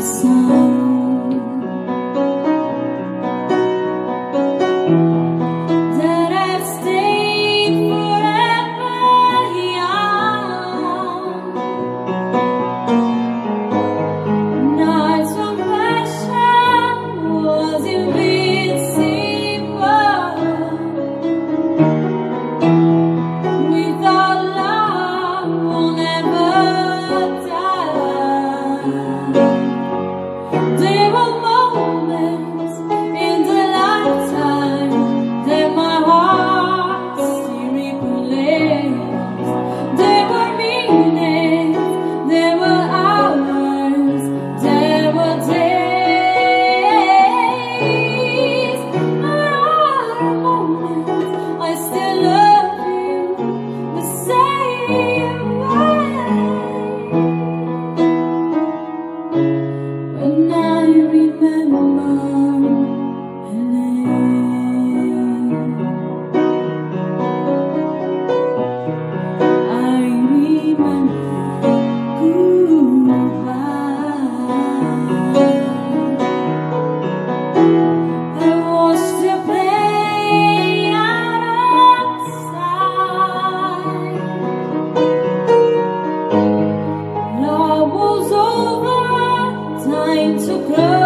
sun There are moments over, time to close.